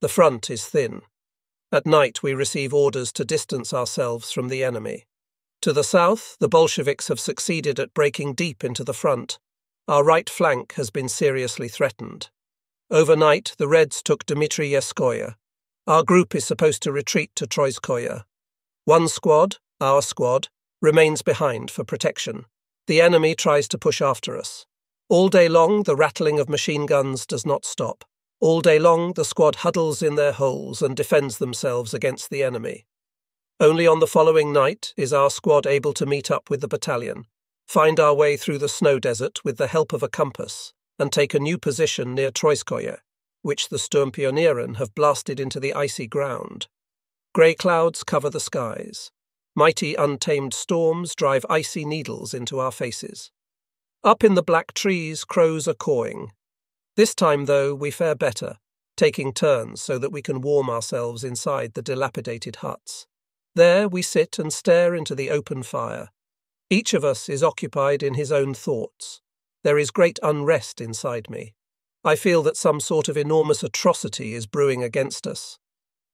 The front is thin. At night, we receive orders to distance ourselves from the enemy. To the south, the Bolsheviks have succeeded at breaking deep into the front. Our right flank has been seriously threatened. Overnight, the Reds took Dmitriyevskoye. Our group is supposed to retreat to Troyskoye. One squad, our squad, remains behind for protection. The enemy tries to push after us. All day long, the rattling of machine guns does not stop. All day long, the squad huddles in their holes and defends themselves against the enemy. Only on the following night is our squad able to meet up with the battalion, find our way through the snow desert with the help of a compass, and take a new position near Troiskoye, which the Sturmpionieren have blasted into the icy ground. Grey clouds cover the skies. Mighty untamed storms drive icy needles into our faces. Up in the black trees, crows are cawing. This time, though, we fare better, taking turns so that we can warm ourselves inside the dilapidated huts. There we sit and stare into the open fire. Each of us is occupied in his own thoughts. There is great unrest inside me. I feel that some sort of enormous atrocity is brewing against us.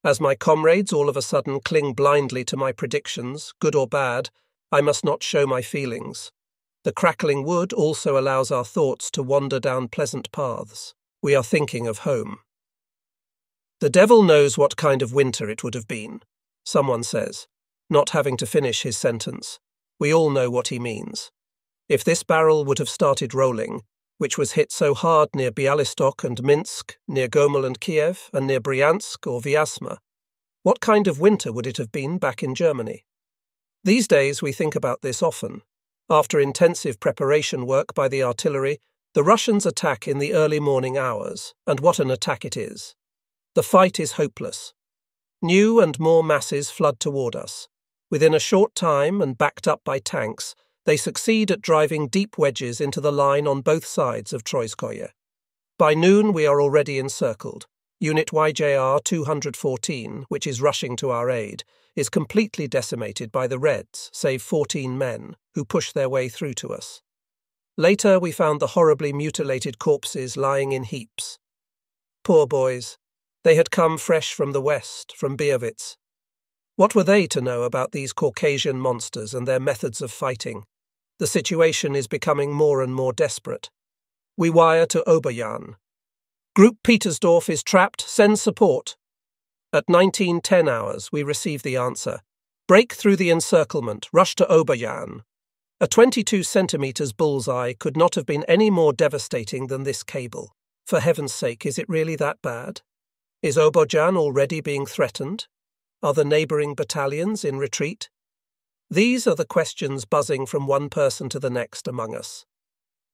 As my comrades all of a sudden cling blindly to my predictions, good or bad, I must not show my feelings. The crackling wood also allows our thoughts to wander down pleasant paths. We are thinking of home. The devil knows what kind of winter it would have been, someone says, not having to finish his sentence. We all know what he means. If this barrel would have started rolling, which was hit so hard near Bialystok and Minsk, near Gomel and Kiev, and near Bryansk or Vyazma. What kind of winter would it have been back in Germany? These days we think about this often. After intensive preparation work by the artillery, the Russians attack in the early morning hours, and what an attack it is. The fight is hopeless. New and more masses flood toward us. Within a short time, and backed up by tanks, they succeed at driving deep wedges into the line on both sides of Troyskoye. By noon, we are already encircled. Unit YJR 214, which is rushing to our aid, is completely decimated by the Reds, save 14 men, who push their way through to us. Later, we found the horribly mutilated corpses lying in heaps. Poor boys. They had come fresh from the west, from Biawitz. What were they to know about these Caucasian monsters and their methods of fighting? The situation is becoming more and more desperate. We wire to Obojan. Group Petersdorf is trapped, send support. At 1910 hours, we receive the answer. Break through the encirclement, rush to Obojan. A 22 centimetres bullseye could not have been any more devastating than this cable. For heaven's sake, is it really that bad? Is Obojan already being threatened? Are the neighbouring battalions in retreat? These are the questions buzzing from one person to the next among us.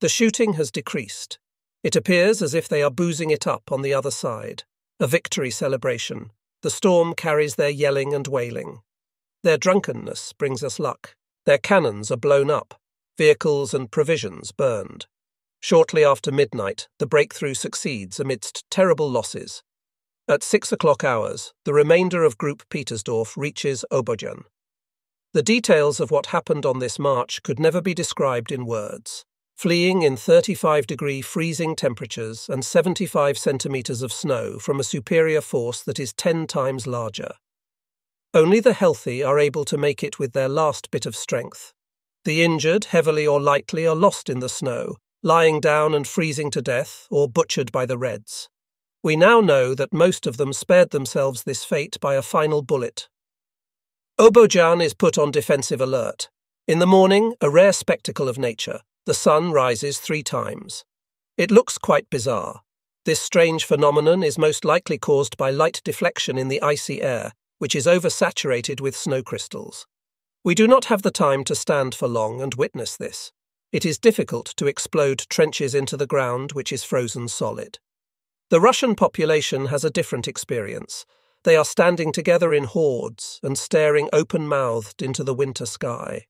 The shooting has decreased. It appears as if they are boozing it up on the other side. A victory celebration. The storm carries their yelling and wailing. Their drunkenness brings us luck. Their cannons are blown up, vehicles and provisions burned. Shortly after midnight, the breakthrough succeeds amidst terrible losses. At six o'clock hours, the remainder of Group Petersdorf reaches Obojan. The details of what happened on this march could never be described in words. Fleeing in 35 degree freezing temperatures and 75 centimetres of snow from a superior force that is 10 times larger. Only the healthy are able to make it with their last bit of strength. The injured, heavily or lightly, are lost in the snow, lying down and freezing to death, or butchered by the Reds. We now know that most of them spared themselves this fate by a final bullet Obojan is put on defensive alert. In the morning, a rare spectacle of nature, the sun rises three times. It looks quite bizarre. This strange phenomenon is most likely caused by light deflection in the icy air, which is oversaturated with snow crystals. We do not have the time to stand for long and witness this. It is difficult to explode trenches into the ground which is frozen solid. The Russian population has a different experience. They are standing together in hordes and staring open mouthed into the winter sky.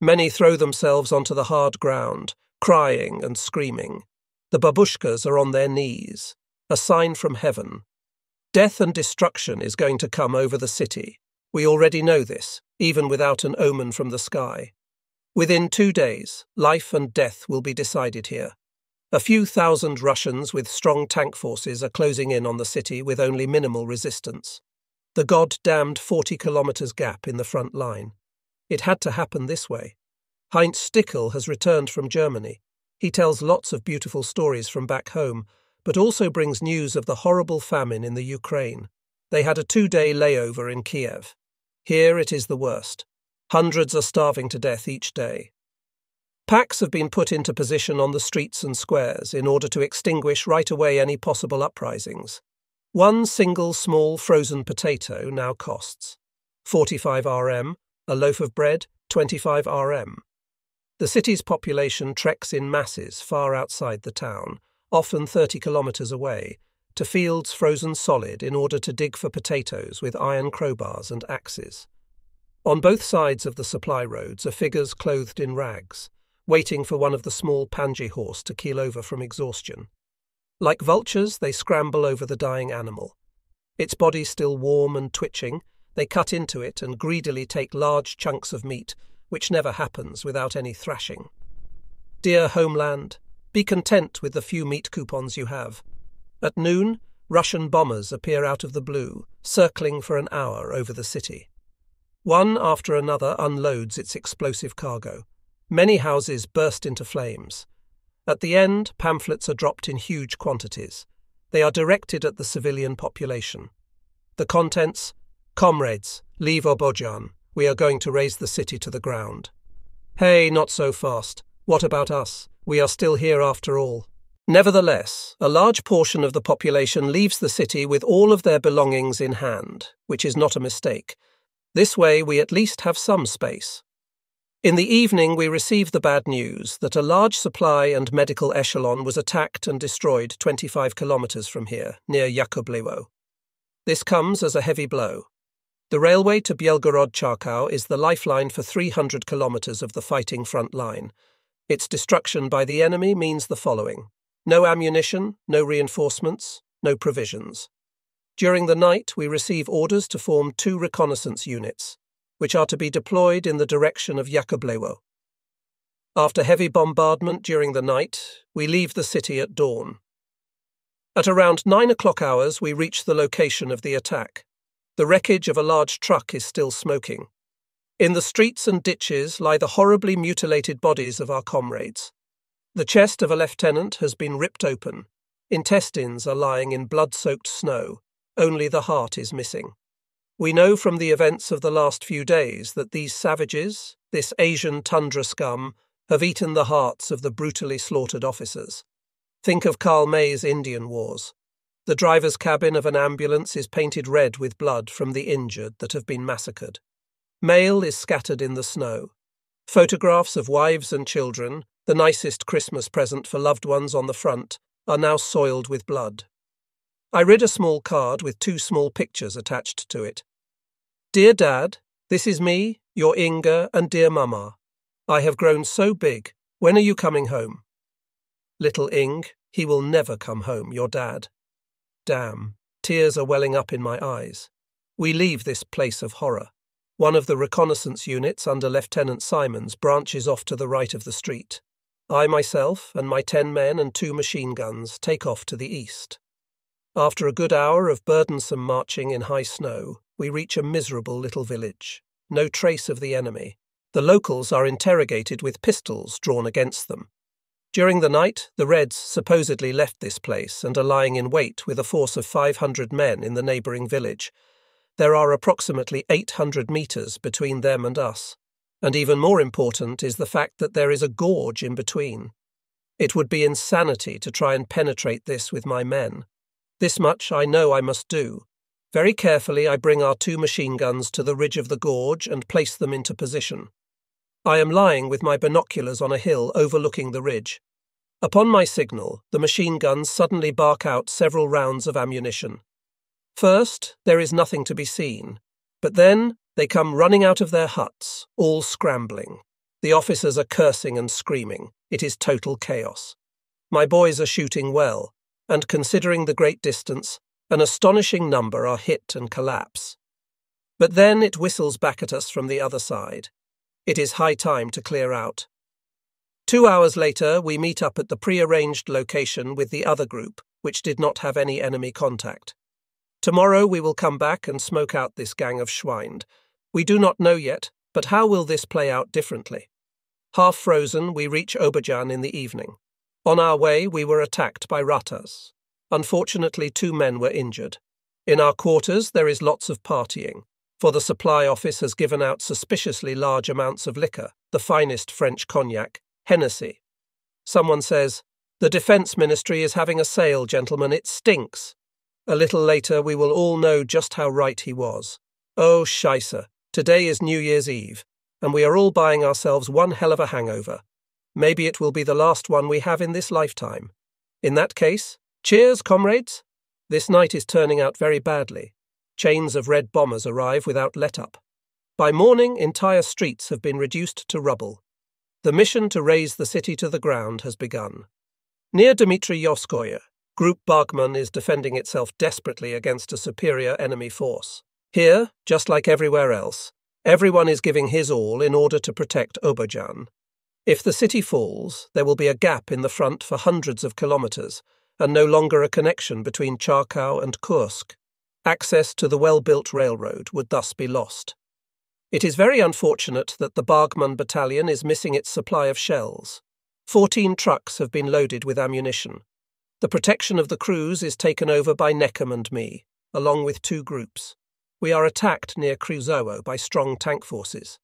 Many throw themselves onto the hard ground, crying and screaming. The babushkas are on their knees, a sign from heaven. Death and destruction is going to come over the city. We already know this, even without an omen from the sky. Within two days, life and death will be decided here. A few thousand Russians with strong tank forces are closing in on the city with only minimal resistance. The god-damned 40 kilometres gap in the front line. It had to happen this way. Heinz Stickel has returned from Germany. He tells lots of beautiful stories from back home, but also brings news of the horrible famine in the Ukraine. They had a two day layover in Kiev. Here it is the worst. Hundreds are starving to death each day. Paks have been put into position on the streets and squares in order to extinguish right away any possible uprisings. One single small frozen potato now costs 45 RM, a loaf of bread 25 RM. The city's population treks in masses far outside the town, often 30 kilometres away, to fields frozen solid in order to dig for potatoes with iron crowbars and axes. On both sides of the supply roads are figures clothed in rags, waiting for one of the small Panje horse to keel over from exhaustion. Like vultures, they scramble over the dying animal. Its body still warm and twitching, they cut into it and greedily take large chunks of meat, which never happens without any thrashing. Dear homeland, be content with the few meat coupons you have. At noon, Russian bombers appear out of the blue, circling for an hour over the city. One after another unloads its explosive cargo. Many houses burst into flames. At the end, pamphlets are dropped in huge quantities. They are directed at the civilian population. The contents Comrades, leave Obojan. We are going to raze the city to the ground. Hey, not so fast. What about us? We are still here after all. Nevertheless, a large portion of the population leaves the city with all of their belongings in hand, which is not a mistake. This way, we at least have some space. In the evening, we received the bad news that a large supply and medical echelon was attacked and destroyed 25 kilometres from here, near Yakublewo. This comes as a heavy blow. The railway to Bielgorod Charkow is the lifeline for 300 kilometres of the fighting front line. Its destruction by the enemy means the following no ammunition, no reinforcements, no provisions. During the night, we receive orders to form two reconnaissance units which are to be deployed in the direction of Yakublewo. After heavy bombardment during the night, we leave the city at dawn. At around nine o'clock hours, we reach the location of the attack. The wreckage of a large truck is still smoking. In the streets and ditches lie the horribly mutilated bodies of our comrades. The chest of a lieutenant has been ripped open. Intestines are lying in blood soaked snow. Only the heart is missing. We know from the events of the last few days that these savages, this Asian tundra scum, have eaten the hearts of the brutally slaughtered officers. Think of Karl May's Indian Wars. The driver's cabin of an ambulance is painted red with blood from the injured that have been massacred. Mail is scattered in the snow. Photographs of wives and children, the nicest Christmas present for loved ones on the front, are now soiled with blood. I read a small card with two small pictures attached to it. Dear Dad, this is me, your Inga, and dear Mama. I have grown so big. When are you coming home? Little Ing, he will never come home, your dad. Damn, tears are welling up in my eyes. We leave this place of horror. One of the reconnaissance units under Lieutenant Simons branches off to the right of the street. I myself and my ten men and two machine guns take off to the east. After a good hour of burdensome marching in high snow, we reach a miserable little village. No trace of the enemy. The locals are interrogated with pistols drawn against them. During the night, the Reds supposedly left this place and are lying in wait with a force of 500 men in the neighbouring village. There are approximately 800 metres between them and us. And even more important is the fact that there is a gorge in between. It would be insanity to try and penetrate this with my men. This much I know I must do, very carefully, I bring our two machine guns to the ridge of the gorge and place them into position. I am lying with my binoculars on a hill overlooking the ridge. Upon my signal, the machine guns suddenly bark out several rounds of ammunition. First, there is nothing to be seen, but then they come running out of their huts, all scrambling. The officers are cursing and screaming. It is total chaos. My boys are shooting well, and considering the great distance, an astonishing number are hit and collapse. But then it whistles back at us from the other side. It is high time to clear out. Two hours later, we meet up at the pre-arranged location with the other group, which did not have any enemy contact. Tomorrow we will come back and smoke out this gang of Schwind. We do not know yet, but how will this play out differently? Half frozen, we reach Obojan in the evening. On our way, we were attacked by Ratas. Unfortunately, two men were injured. In our quarters, there is lots of partying, for the supply office has given out suspiciously large amounts of liquor, the finest French cognac, Hennessy. Someone says, The Defence Ministry is having a sale, gentlemen, it stinks. A little later, we will all know just how right he was. Oh, Scheisse, today is New Year's Eve, and we are all buying ourselves one hell of a hangover. Maybe it will be the last one we have in this lifetime. In that case, cheers, comrades! This night is turning out very badly. Chains of red bombers arrive without let up. By morning, entire streets have been reduced to rubble. The mission to raze the city to the ground has begun. Near Dmitriyevskoye, Group Bargmann is defending itself desperately against a superior enemy force. Here, just like everywhere else, everyone is giving his all in order to protect Obojan. If the city falls, there will be a gap in the front for hundreds of kilometres, and no longer a connection between Charkow and Kursk. Access to the well built railroad would thus be lost. It is very unfortunate that the Bargmann battalion is missing its supply of shells. Fourteen trucks have been loaded with ammunition. The protection of the crews is taken over by Neckham and me, along with two groups. We are attacked near Kruzowo by strong tank forces.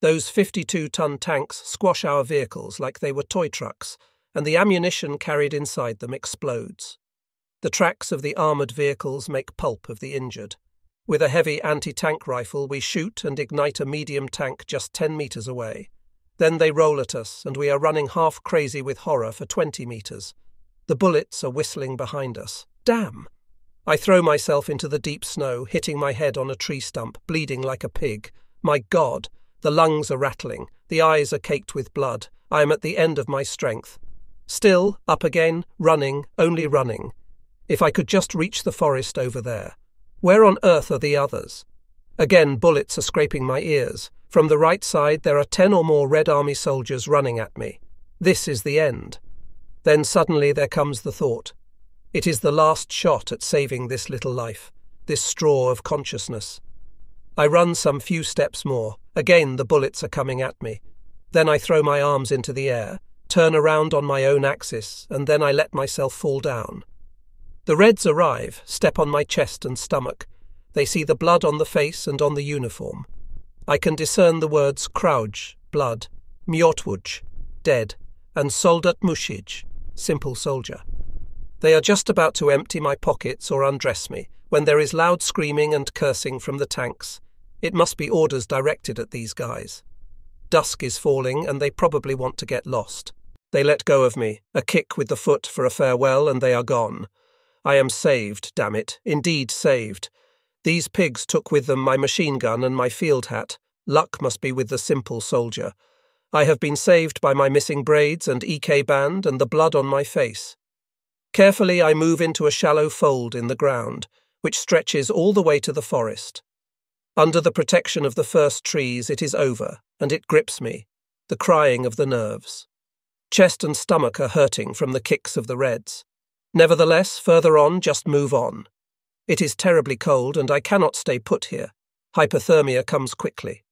Those 52 ton tanks squash our vehicles like they were toy trucks, and the ammunition carried inside them explodes. The tracks of the armoured vehicles make pulp of the injured. With a heavy anti tank rifle, we shoot and ignite a medium tank just 10 metres away. Then they roll at us, and we are running half crazy with horror for 20 metres. The bullets are whistling behind us. Damn! I throw myself into the deep snow, hitting my head on a tree stump, bleeding like a pig. My God! The lungs are rattling, the eyes are caked with blood. I am at the end of my strength. Still, up again, running, only running. If I could just reach the forest over there. Where on earth are the others? Again, bullets are scraping my ears. From the right side, there are ten or more Red Army soldiers running at me. This is the end. Then suddenly there comes the thought. It is the last shot at saving this little life, this straw of consciousness. I run some few steps more. Again the bullets are coming at me. Then I throw my arms into the air, turn around on my own axis, and then I let myself fall down. The Reds arrive, step on my chest and stomach. They see the blood on the face and on the uniform. I can discern the words Krauj, blood, Miotwuj, dead, and Soldat Mushij, simple soldier. They are just about to empty my pockets or undress me when there is loud screaming and cursing from the tanks. It must be orders directed at these guys. Dusk is falling and they probably want to get lost. They let go of me, a kick with the foot for a farewell, and they are gone. I am saved, damn it, indeed saved. These pigs took with them my machine gun and my field hat. Luck must be with the simple soldier. I have been saved by my missing braids and EK band and the blood on my face. Carefully, I move into a shallow fold in the ground, which stretches all the way to the forest. Under the protection of the first trees, it is over, and it grips me, the crying of the nerves. Chest and stomach are hurting from the kicks of the Reds. Nevertheless, further on, just move on. It is terribly cold, and I cannot stay put here. Hypothermia comes quickly.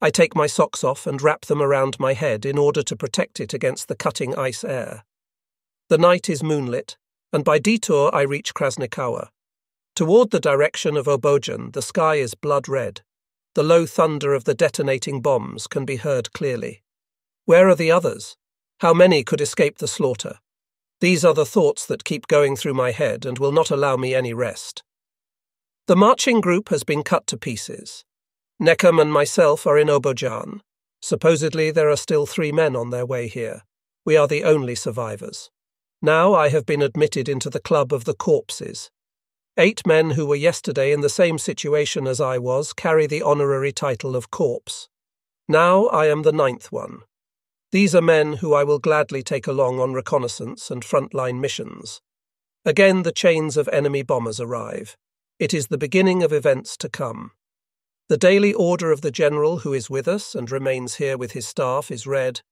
I take my socks off and wrap them around my head in order to protect it against the cutting ice air. The night is moonlit, and by detour I reach Krasnikawa. Toward the direction of Obojan, the sky is blood red. The low thunder of the detonating bombs can be heard clearly. Where are the others? How many could escape the slaughter? These are the thoughts that keep going through my head and will not allow me any rest. The marching group has been cut to pieces. Neckham and myself are in Obojan. Supposedly there are still three men on their way here. We are the only survivors. Now I have been admitted into the club of the corpses. Eight men who were yesterday in the same situation as I was carry the honorary title of corpse. Now I am the ninth one. These are men who I will gladly take along on reconnaissance and frontline missions. Again the chains of enemy bombers arrive. It is the beginning of events to come. The daily order of the general who is with us and remains here with his staff is read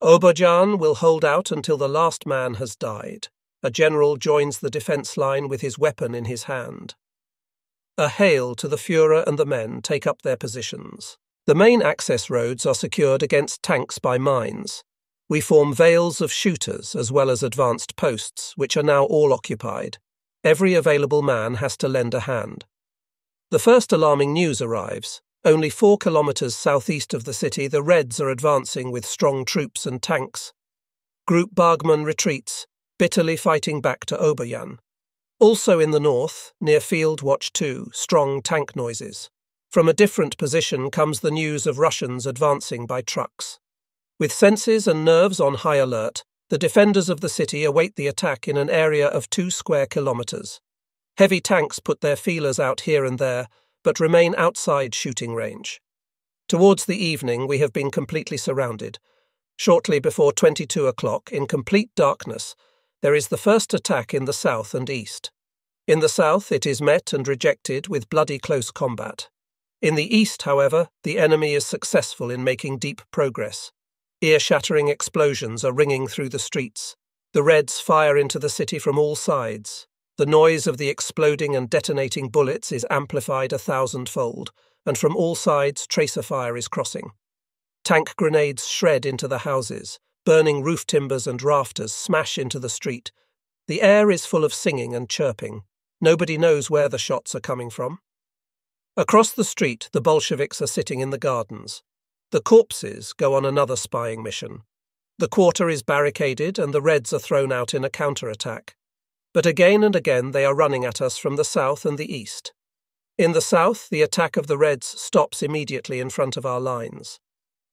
Obojan will hold out until the last man has died. A general joins the defence line with his weapon in his hand. A hail to the Fuhrer and the men take up their positions. The main access roads are secured against tanks by mines. We form veils of shooters as well as advanced posts, which are now all occupied. Every available man has to lend a hand. The first alarming news arrives. Only four kilometres southeast of the city, the Reds are advancing with strong troops and tanks. Group Bargmann retreats, bitterly fighting back to Obojan. Also in the north, near Field Watch 2, strong tank noises. From a different position comes the news of Russians advancing by trucks. With senses and nerves on high alert, the defenders of the city await the attack in an area of two square kilometres. Heavy tanks put their feelers out here and there, but remain outside shooting range. Towards the evening, we have been completely surrounded. Shortly before 22 o'clock, in complete darkness, there is the first attack in the south and east. In the south, it is met and rejected with bloody close combat. In the east, however, the enemy is successful in making deep progress. Ear shattering explosions are ringing through the streets. The Reds fire into the city from all sides. The noise of the exploding and detonating bullets is amplified a thousandfold, and from all sides tracer fire is crossing. Tank grenades shred into the houses, burning roof timbers and rafters smash into the street. The air is full of singing and chirping. Nobody knows where the shots are coming from. Across the street, the Bolsheviks are sitting in the gardens. The corpses go on another spying mission. The quarter is barricaded and the Reds are thrown out in a counterattack. But again and again they are running at us from the south and the east. In the south, the attack of the Reds stops immediately in front of our lines.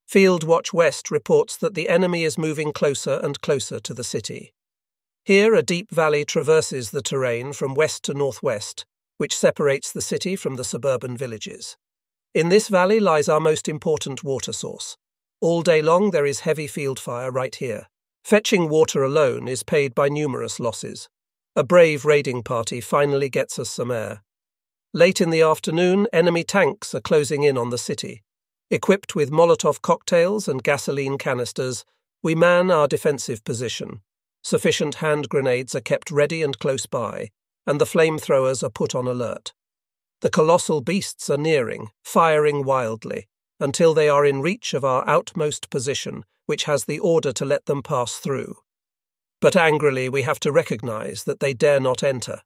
Field Watch West reports that the enemy is moving closer and closer to the city. Here, a deep valley traverses the terrain from west to northwest, which separates the city from the suburban villages. In this valley lies our most important water source. All day long there is heavy field fire right here. Fetching water alone is paid by numerous losses. A brave raiding party finally gets us some air. Late in the afternoon, enemy tanks are closing in on the city. Equipped with Molotov cocktails and gasoline canisters, we man our defensive position. Sufficient hand grenades are kept ready and close by, and the flamethrowers are put on alert. The colossal beasts are nearing, firing wildly, until they are in reach of our outmost position, which has the order to let them pass through. But angrily we have to recognize that they dare not enter.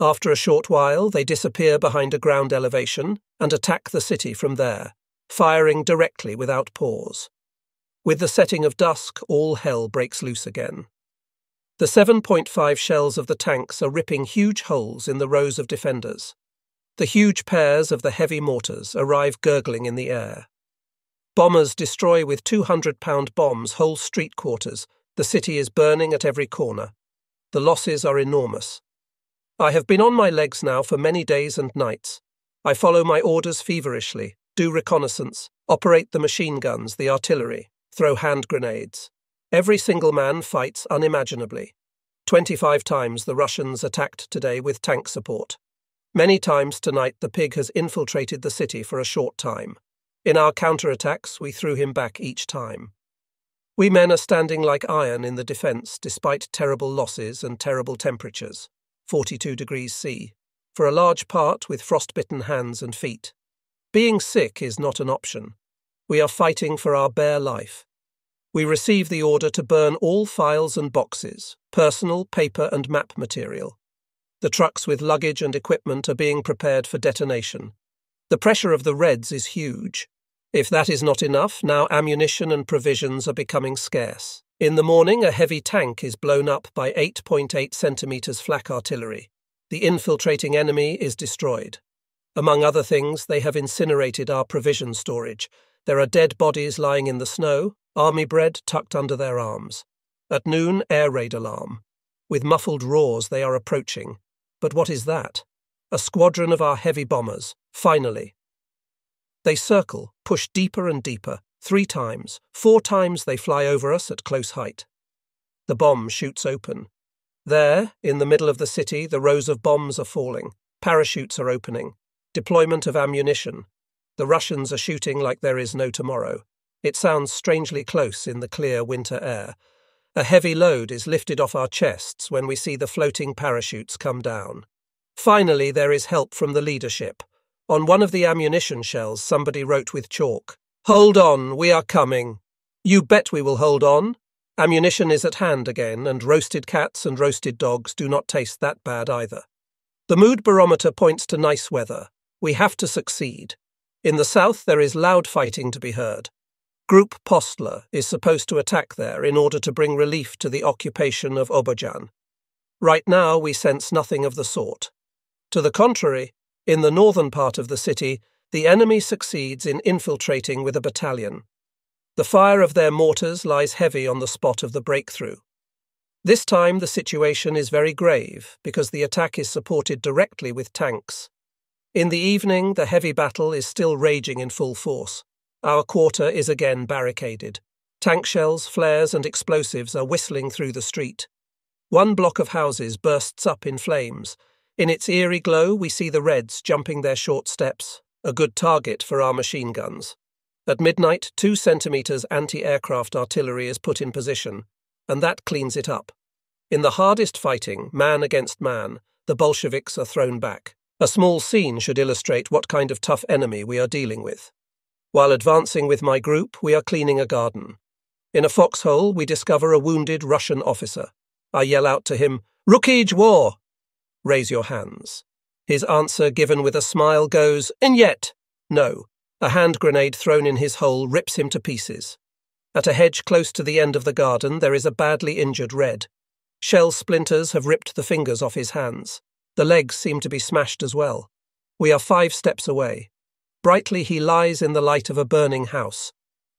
After a short while, they disappear behind a ground elevation and attack the city from there firing directly without pause. With the setting of dusk, all hell breaks loose again. The 7.5 shells of the tanks are ripping huge holes in the rows of defenders. The huge pairs of the heavy mortars arrive gurgling in the air. Bombers destroy with 200 pound bombs whole street quarters. The city is burning at every corner. The losses are enormous. I have been on my legs now for many days and nights. I follow my orders feverishly, do reconnaissance, operate the machine guns, the artillery, throw hand grenades. Every single man fights unimaginably. 25 times the Russians attacked today with tank support. Many times tonight the pig has infiltrated the city for a short time. In our counterattacks, we threw him back each time. We men are standing like iron in the defence despite terrible losses and terrible temperatures 42 degrees C, for a large part with frostbitten hands and feet. Being sick is not an option. We are fighting for our bare life. We receive the order to burn all files and boxes, personal, paper, and map material. The trucks with luggage and equipment are being prepared for detonation. The pressure of the Reds is huge. If that is not enough, now ammunition and provisions are becoming scarce. In the morning, a heavy tank is blown up by 8.8 centimetres flak artillery. The infiltrating enemy is destroyed. Among other things, they have incinerated our provision storage. There are dead bodies lying in the snow, army bread tucked under their arms. At noon, air raid alarm. With muffled roars, they are approaching. But what is that? A squadron of our heavy bombers, finally. They circle, push deeper and deeper. Three times, four times they fly over us at close height. The bomb shoots open. There, in the middle of the city, the rows of bombs are falling. Parachutes are opening. Deployment of ammunition. The Russians are shooting like there is no tomorrow. It sounds strangely close in the clear winter air. A heavy load is lifted off our chests when we see the floating parachutes come down. Finally, there is help from the leadership. On one of the ammunition shells, somebody wrote with chalk, Hold on, we are coming. You bet we will hold on. Ammunition is at hand again, and roasted cats and roasted dogs do not taste that bad either. The mood barometer points to nice weather. We have to succeed. In the south, there is loud fighting to be heard. Group Postler is supposed to attack there in order to bring relief to the occupation of Obojan. Right now, we sense nothing of the sort. To the contrary, in the northern part of the city, the enemy succeeds in infiltrating with a battalion. The fire of their mortars lies heavy on the spot of the breakthrough. This time, the situation is very grave because the attack is supported directly with tanks. In the evening, the heavy battle is still raging in full force. Our quarter is again barricaded. Tank shells, flares, and explosives are whistling through the street. One block of houses bursts up in flames. In its eerie glow, we see the Reds jumping their short steps, a good target for our machine guns. At midnight, two centimetres anti aircraft artillery is put in position, and that cleans it up. In the hardest fighting, man against man, the Bolsheviks are thrown back. A small scene should illustrate what kind of tough enemy we are dealing with. While advancing with my group, we are cleaning a garden. In a foxhole, we discover a wounded Russian officer. I yell out to him, Rukij war! Raise your hands. His answer, given with a smile, goes, And yet, no. A hand grenade thrown in his hole rips him to pieces. At a hedge close to the end of the garden, there is a badly injured red. Shell splinters have ripped the fingers off his hands. The legs seem to be smashed as well. We are five steps away. Brightly he lies in the light of a burning house.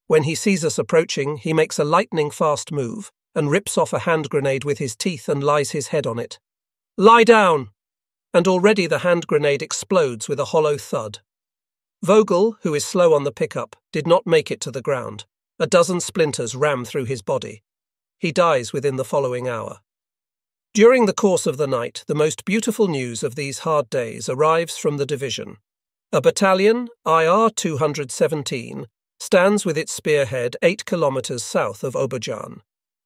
When he sees us approaching, he makes a lightning fast move and rips off a hand grenade with his teeth and lies his head on it. Lie down! And already the hand grenade explodes with a hollow thud. Vogel, who is slow on the pickup, did not make it to the ground. A dozen splinters ram through his body. He dies within the following hour. During the course of the night, the most beautiful news of these hard days arrives from the division. A battalion, IR 217, stands with its spearhead eight kilometres south of Obojan.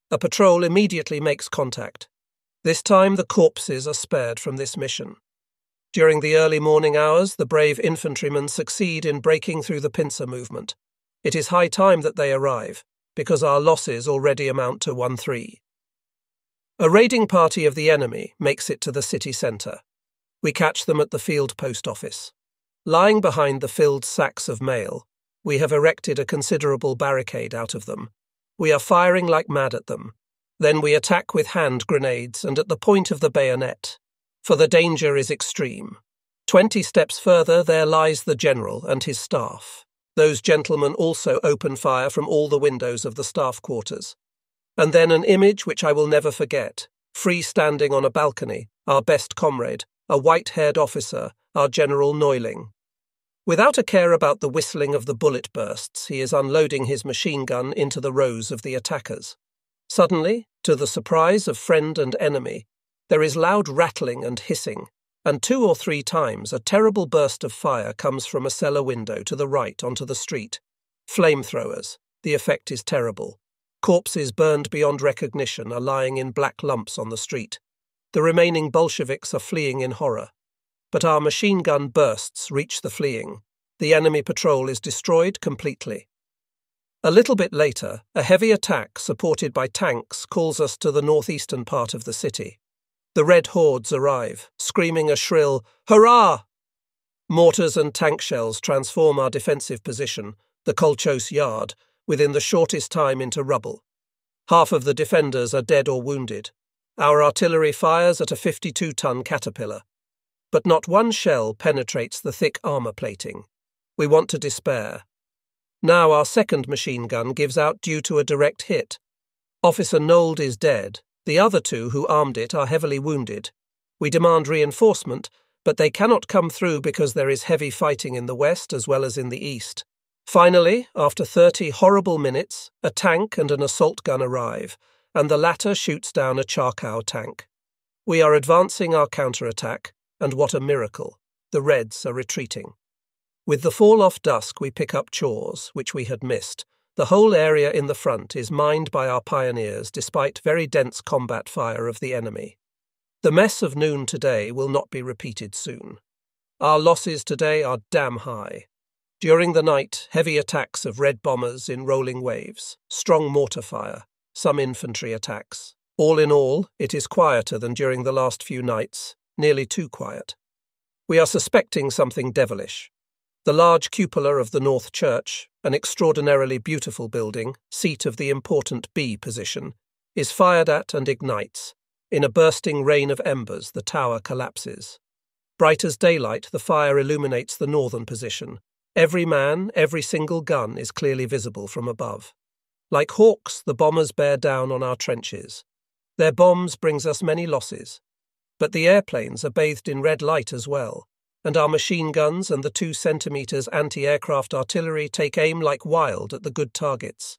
A patrol immediately makes contact. This time the corpses are spared from this mission. During the early morning hours, the brave infantrymen succeed in breaking through the pincer movement. It is high time that they arrive, because our losses already amount to 1 3. A raiding party of the enemy makes it to the city centre. We catch them at the field post office. Lying behind the filled sacks of mail, we have erected a considerable barricade out of them. We are firing like mad at them. Then we attack with hand grenades and at the point of the bayonet, for the danger is extreme. Twenty steps further, there lies the general and his staff. Those gentlemen also open fire from all the windows of the staff quarters. And then an image which I will never forget free standing on a balcony, our best comrade, a white haired officer, our General Neuling. Without a care about the whistling of the bullet bursts, he is unloading his machine gun into the rows of the attackers. Suddenly, to the surprise of friend and enemy, there is loud rattling and hissing, and two or three times a terrible burst of fire comes from a cellar window to the right onto the street. Flamethrowers. The effect is terrible. Corpses burned beyond recognition are lying in black lumps on the street. The remaining Bolsheviks are fleeing in horror but our machine gun bursts reach the fleeing. The enemy patrol is destroyed completely. A little bit later, a heavy attack supported by tanks calls us to the northeastern part of the city. The red hordes arrive, screaming a shrill, Hurrah! Mortars and tank shells transform our defensive position, the Kolchos Yard, within the shortest time into rubble. Half of the defenders are dead or wounded. Our artillery fires at a 52 ton caterpillar but not one shell penetrates the thick armour plating. We want to despair. Now our second machine gun gives out due to a direct hit. Officer Nold is dead. The other two who armed it are heavily wounded. We demand reinforcement, but they cannot come through because there is heavy fighting in the west as well as in the east. Finally, after 30 horrible minutes, a tank and an assault gun arrive, and the latter shoots down a Charkow tank. We are advancing our counterattack, and what a miracle! The Reds are retreating. With the fall off dusk, we pick up chores, which we had missed, The whole area in the front is mined by our pioneers despite very dense combat fire of the enemy. The mess of noon today will not be repeated soon. Our losses today are damn high. During the night, heavy attacks of red bombers in rolling waves, strong mortar fire, some infantry attacks. All in all, it is quieter than during the last few nights, nearly too quiet. We are suspecting something devilish. The large cupola of the North Church, an extraordinarily beautiful building, seat of the important B position, is fired at and ignites. In a bursting rain of embers, the tower collapses. Bright as daylight, the fire illuminates the northern position, Every man, every single gun is clearly visible from above. Like hawks, the bombers bear down on our trenches. Their bombs brings us many losses. But the airplanes are bathed in red light as well, and our machine guns and the 2 centimeters anti-aircraft artillery take aim like wild at the good targets.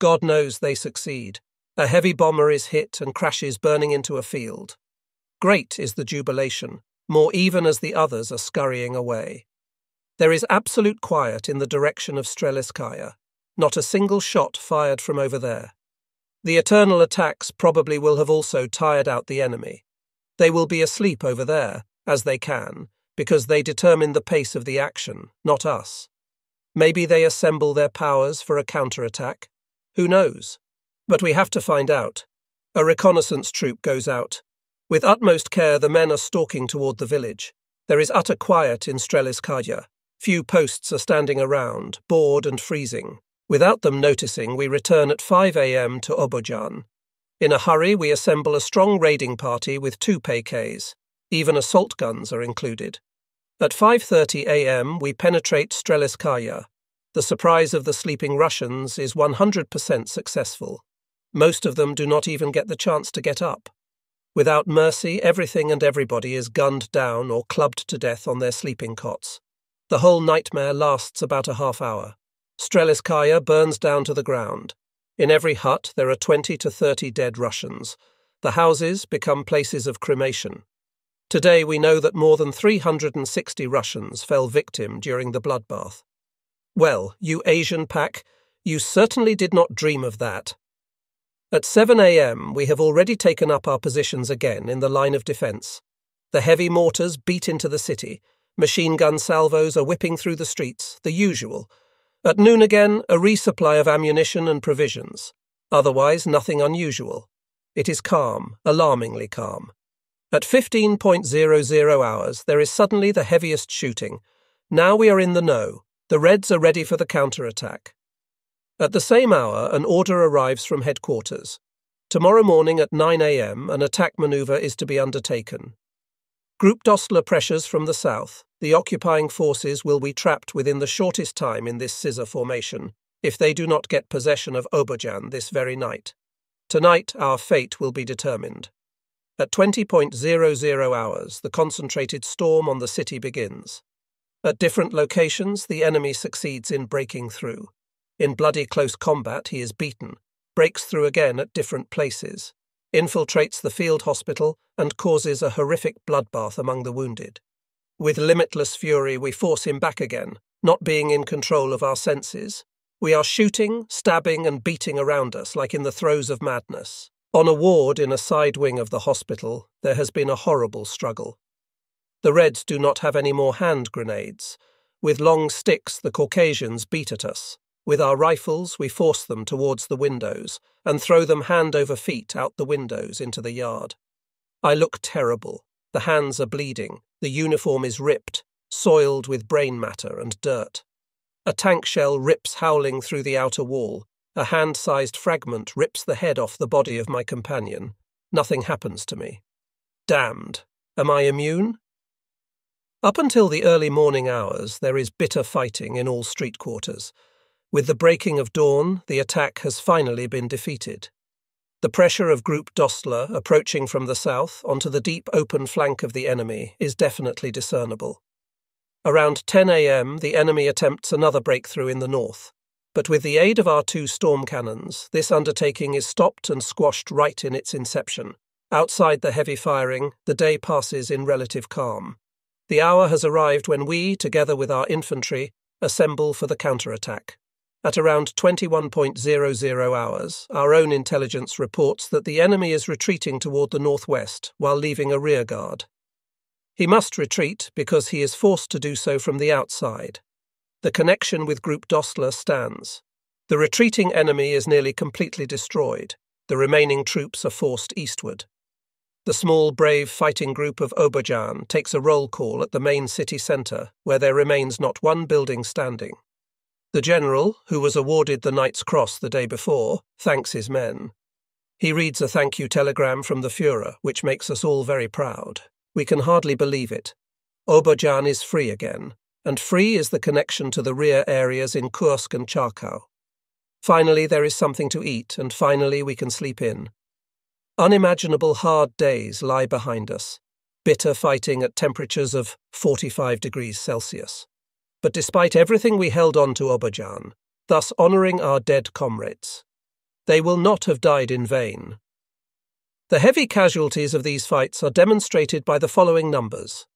God knows they succeed. A heavy bomber is hit and crashes burning into a field. Great is the jubilation, more even as the others are scurrying away. There is absolute quiet in the direction of Streliskaya, not a single shot fired from over there. The eternal attacks probably will have also tired out the enemy. They will be asleep over there, as they can, because they determine the pace of the action, not us. Maybe they assemble their powers for a counterattack. Who knows? But we have to find out. A reconnaissance troop goes out. With utmost care, the men are stalking toward the village. There is utter quiet in Streliskaya. Few posts are standing around, bored and freezing. Without them noticing, we return at 5 a.m. to Obojan. In a hurry, we assemble a strong raiding party with two PKs. Even assault guns are included. At 5:30 a.m., we penetrate Streliskaya. The surprise of the sleeping Russians is 100% successful. Most of them do not even get the chance to get up. Without mercy, everything and everybody is gunned down or clubbed to death on their sleeping cots. The whole nightmare lasts about a half hour. Streliskaya burns down to the ground. In every hut there are 20 to 30 dead Russians. The houses become places of cremation. Today we know that more than 360 Russians fell victim during the bloodbath. Well, you Asian pack, you certainly did not dream of that. At 7 a.m., we have already taken up our positions again in the line of defence. The heavy mortars beat into the city, Machine gun salvos are whipping through the streets, the usual. At noon again, a resupply of ammunition and provisions. Otherwise, nothing unusual. It is calm, alarmingly calm. At 15.00 hours, there is suddenly the heaviest shooting. Now we are in the know. The Reds are ready for the counter-attack. At the same hour, an order arrives from headquarters. Tomorrow morning at 9 a.m., an attack maneuver is to be undertaken. Group Dostler pressures from the south, the occupying forces will be trapped within the shortest time in this scissor formation if they do not get possession of Obojan this very night. Tonight our fate will be determined. At 20.00 hours, the concentrated storm on the city begins. At different locations, the enemy succeeds in breaking through. In bloody close combat, he is beaten, breaks through again at different places infiltrates the field hospital, and causes a horrific bloodbath among the wounded. With limitless fury, we force him back again, not being in control of our senses. We are shooting, stabbing, and beating around us like in the throes of madness. On a ward in a side wing of the hospital, there has been a horrible struggle. The Reds do not have any more hand grenades. With long sticks, the Caucasians beat at us, with our rifles, we force them towards the windows and throw them hand over feet out the windows into the yard. I look terrible. The hands are bleeding. The uniform is ripped, soiled with brain matter and dirt. A tank shell rips howling through the outer wall. A hand sized fragment rips the head off the body of my companion. Nothing happens to me. Damned. Am I immune? Up until the early morning hours, there is bitter fighting in all street quarters. With the breaking of dawn, the attack has finally been defeated. The pressure of Group Dostler approaching from the south onto the deep open flank of the enemy is definitely discernible. Around 10 a.m., the enemy attempts another breakthrough in the north, but with the aid of our two storm cannons, this undertaking is stopped and squashed right in its inception. Outside the heavy firing, the day passes in relative calm. The hour has arrived when we, together with our infantry, assemble for the counterattack. At around 21.00 hours, our own intelligence reports that the enemy is retreating toward the northwest while leaving a rearguard. He must retreat because he is forced to do so from the outside. The connection with Group Dostler stands. The retreating enemy is nearly completely destroyed. The remaining troops are forced eastward. The small, brave fighting group of Obojan takes a roll call at the main city centre, where there remains not one building standing. The general, who was awarded the Knight's Cross the day before, thanks his men. He reads a thank you telegram from the Fuhrer, which makes us all very proud. We can hardly believe it. Obojan is free again, and free is the connection to the rear areas in Kursk and Charkow. Finally, there is something to eat, and finally, we can sleep in. Unimaginable hard days lie behind us, bitter fighting at temperatures of 45 degrees Celsius. But despite everything we held on to Obojan, thus honouring our dead comrades. They will not have died in vain. The heavy casualties of these fights are demonstrated by the following numbers.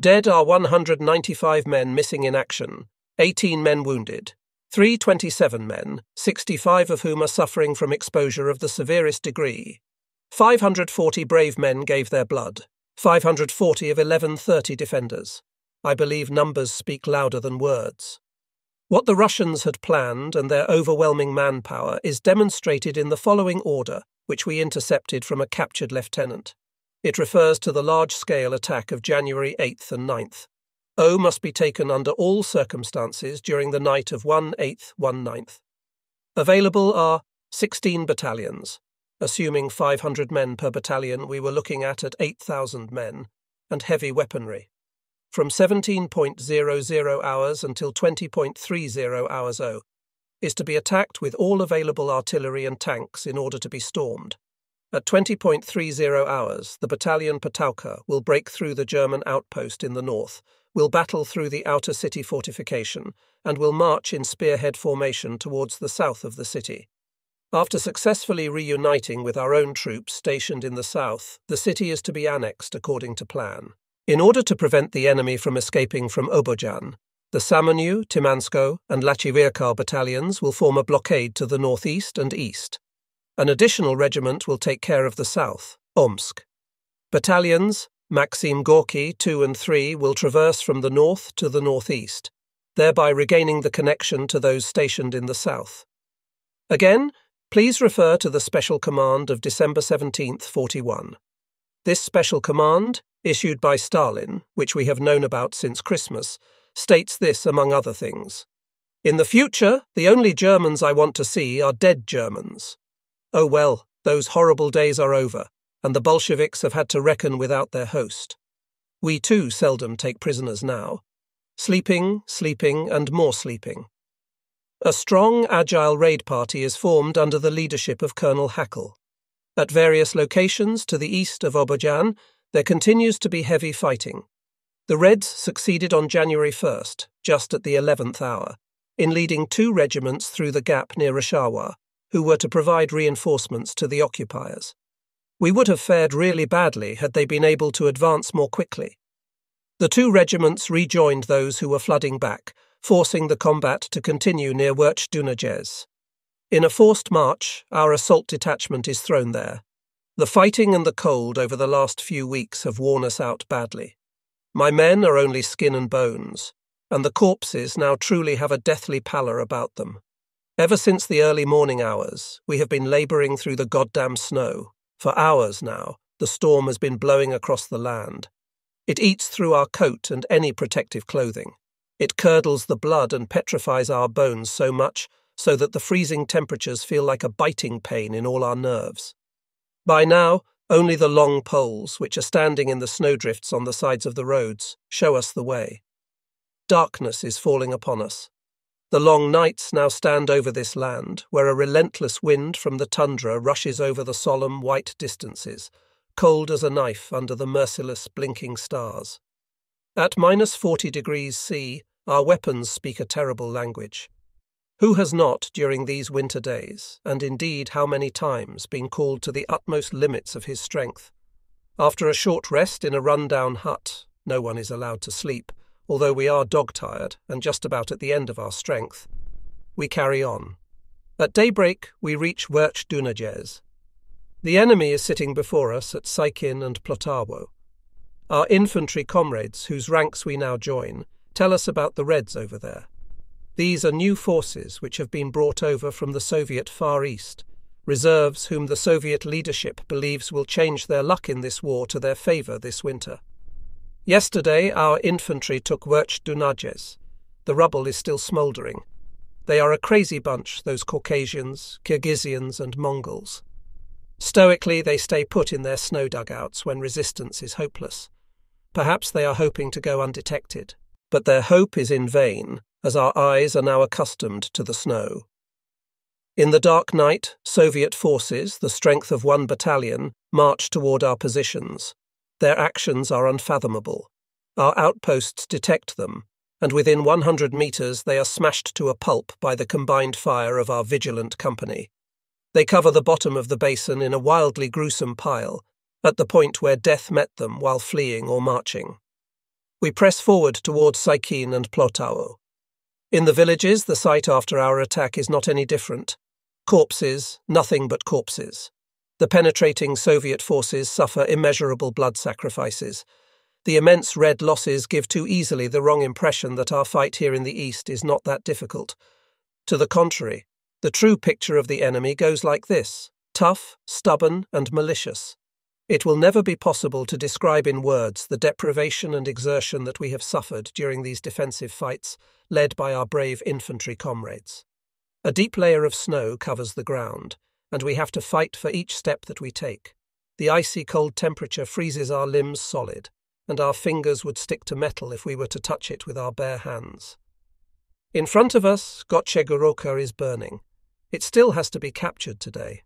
Dead are 195 men missing in action, 18 men wounded, 327 men, 65 of whom are suffering from exposure of the severest degree. 540 brave men gave their blood, 540 of 1130 defenders. I believe numbers speak louder than words. What the Russians had planned and their overwhelming manpower is demonstrated in the following order, which we intercepted from a captured lieutenant. It refers to the large scale attack of January 8th and 9th. O must be taken under all circumstances during the night of 1 8th, 1 9th. Available are 16 battalions. Assuming 500 men per battalion, we were looking at at 8,000 men, and heavy weaponry from 17.00 hours until 20.30 hours O, is to be attacked with all available artillery and tanks in order to be stormed. At 20.30 hours, the battalion Patauka will break through the German outpost in the north, will battle through the outer city fortification, and will march in spearhead formation towards the south of the city. After successfully reuniting with our own troops stationed in the south, the city is to be annexed according to plan. In order to prevent the enemy from escaping from Obojan, the Samoniu, Timansko, and Lachivirkar battalions will form a blockade to the northeast and east. An additional regiment will take care of the south, Omsk. Battalions, Maxim Gorky 2 and 3, will traverse from the north to the northeast, thereby regaining the connection to those stationed in the south. Again, please refer to the Special Command of December 17, 41. This special command, issued by Stalin, which we have known about since Christmas, states this among other things. In the future, the only Germans I want to see are dead Germans. Oh well, those horrible days are over, and the Bolsheviks have had to reckon without their host. We too seldom take prisoners now. Sleeping, sleeping, and more sleeping. A strong, agile raid party is formed under the leadership of Colonel Hackle. At various locations to the east of Obojan, there continues to be heavy fighting. The Reds succeeded on January 1st, just at the 11th hour, in leading two regiments through the gap near Rashawa, who were to provide reinforcements to the occupiers. We would have fared really badly had they been able to advance more quickly. The two regiments rejoined those who were flooding back, forcing the combat to continue near Werch Dunajez. In a forced march, our assault detachment is thrown there. The fighting and the cold over the last few weeks have worn us out badly. My men are only skin and bones, and the corpses now truly have a deathly pallor about them. Ever since the early morning hours, we have been labouring through the goddamn snow. For hours now, the storm has been blowing across the land. It eats through our coat and any protective clothing. It curdles the blood and petrifies our bones so much so that the freezing temperatures feel like a biting pain in all our nerves. By now, only the long poles, which are standing in the snowdrifts on the sides of the roads, show us the way. Darkness is falling upon us. The long nights now stand over this land, where a relentless wind from the tundra rushes over the solemn white distances, cold as a knife under the merciless blinking stars. At minus 40 degrees C, our weapons speak a terrible language. Who has not, during these winter days, and indeed how many times, been called to the utmost limits of his strength? After a short rest in a run-down hut, no one is allowed to sleep, although we are dog-tired and just about at the end of our strength. we carry on. At daybreak, we reach Werch Dunajez. The enemy is sitting before us at Saikin and Plotawo. Our infantry comrades, whose ranks we now join, tell us about the Reds over there. These are new forces which have been brought over from the Soviet Far East, reserves whom the Soviet leadership believes will change their luck in this war to their favour this winter. Yesterday, our infantry took Werch Dunajez. The rubble is still smouldering. They are a crazy bunch, those Caucasians, Kirghizians, and Mongols. Stoically, they stay put in their snow dugouts when resistance is hopeless. Perhaps they are hoping to go undetected, but their hope is in vain as our eyes are now accustomed to the snow. In the dark night, Soviet forces, the strength of one battalion, march toward our positions. Their actions are unfathomable. Our outposts detect them, and within 100 metres they are smashed to a pulp by the combined fire of our vigilant company. They cover the bottom of the basin in a wildly gruesome pile, at the point where death met them while fleeing or marching. We press forward towards Saikin and Plotawo. In the villages, the sight after our attack is not any different. Corpses, nothing but corpses. The penetrating Soviet forces suffer immeasurable blood sacrifices. The immense red losses give too easily the wrong impression that our fight here in the East is not that difficult. To the contrary, the true picture of the enemy goes like this tough, stubborn, and malicious. It will never be possible to describe in words the deprivation and exertion that we have suffered during these defensive fights, led by our brave infantry comrades. A deep layer of snow covers the ground, and we have to fight for each step that we take. The icy cold temperature freezes our limbs solid, and our fingers would stick to metal if we were to touch it with our bare hands. In front of us, Gotche Goroka is burning. It still has to be captured today.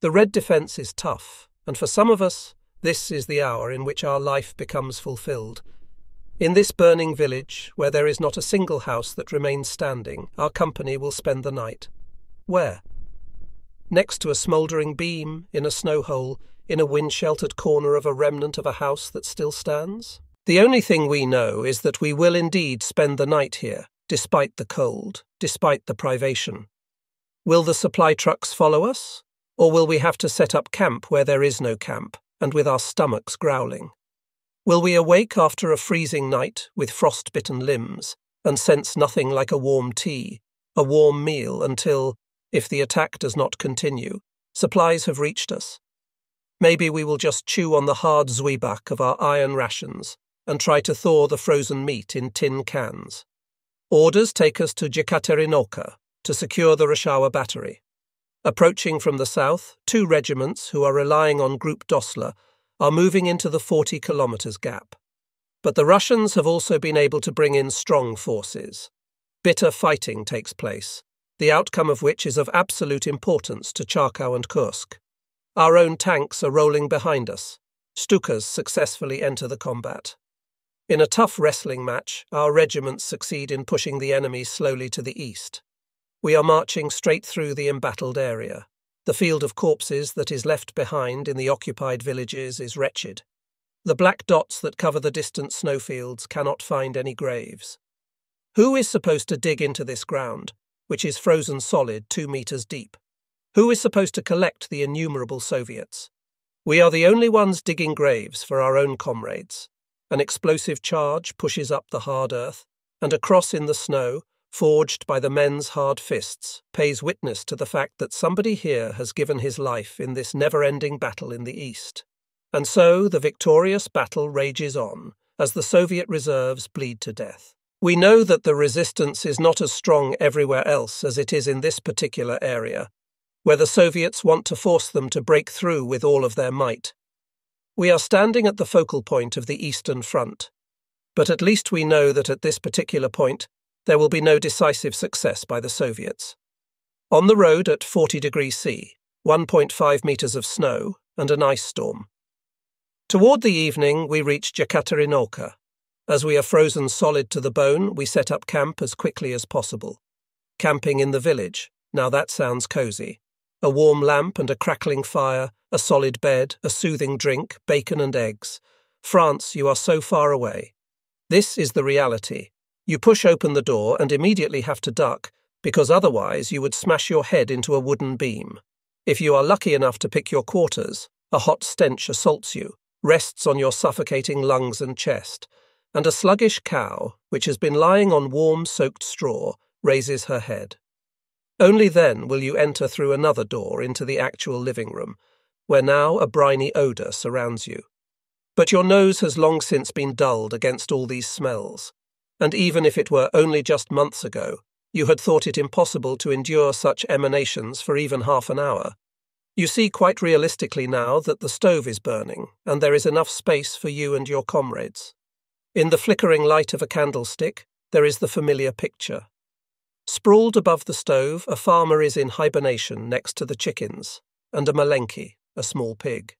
The red defence is tough, and for some of us, this is the hour in which our life becomes fulfilled. In this burning village, where there is not a single house that remains standing, our company will spend the night. Where? Next to a smouldering beam, in a snow hole, in a wind sheltered corner of a remnant of a house that still stands? The only thing we know is that we will indeed spend the night here, despite the cold, despite the privation. Will the supply trucks follow us? Or will we have to set up camp where there is no camp, and with our stomachs growling? Will we awake after a freezing night with frost-bitten limbs and sense nothing like a warm tea, a warm meal until, if the attack does not continue, supplies have reached us? Maybe we will just chew on the hard zwieback of our iron rations and try to thaw the frozen meat in tin cans. Orders take us to Jekaterinoka to secure the Rashawa battery. Approaching from the south, two regiments who are relying on Group Dossler are moving into the 40 kilometres gap. But the Russians have also been able to bring in strong forces. Bitter fighting takes place, the outcome of which is of absolute importance to Charkow and Kursk. Our own tanks are rolling behind us. Stukas successfully enter the combat. In a tough wrestling match, our regiments succeed in pushing the enemy slowly to the east. We are marching straight through the embattled area. The field of corpses that is left behind in the occupied villages is wretched. The black dots that cover the distant snowfields cannot find any graves. Who is supposed to dig into this ground, which is frozen solid two metres deep? Who is supposed to collect the innumerable Soviets? We are the only ones digging graves for our own comrades. An explosive charge pushes up the hard earth, and across in the snow, forged by the men's hard fists, pays witness to the fact that somebody here has given his life in this never ending battle in the East. And so the victorious battle rages on as the Soviet reserves bleed to death. We know that the resistance is not as strong everywhere else as it is in this particular area, where the Soviets want to force them to break through with all of their might. We are standing at the focal point of the Eastern Front, but at least we know that at this particular point there will be no decisive success by the Soviets. On the road at 40 degrees C, 1.5 metres of snow, and an ice storm. Toward the evening, we reach Jekaterinoka. As we are frozen solid to the bone, we set up camp as quickly as possible. Camping in the village, now that sounds cosy. A warm lamp and a crackling fire, a solid bed, a soothing drink, bacon and eggs. France, you are so far away. This is the reality, you push open the door and immediately have to duck because otherwise you would smash your head into a wooden beam. If you are lucky enough to pick your quarters, a hot stench assaults you, rests on your suffocating lungs and chest, and a sluggish cow, which has been lying on warm soaked straw, raises her head. Only then will you enter through another door into the actual living room, where now a briny odour surrounds you. But your nose has long since been dulled against all these smells, and even if it were only just months ago, you had thought it impossible to endure such emanations for even half an hour. You see quite realistically now that the stove is burning, and there is enough space for you and your comrades. In the flickering light of a candlestick, there is the familiar picture. Sprawled above the stove, a farmer is in hibernation next to the chickens, and a malenki, a small pig.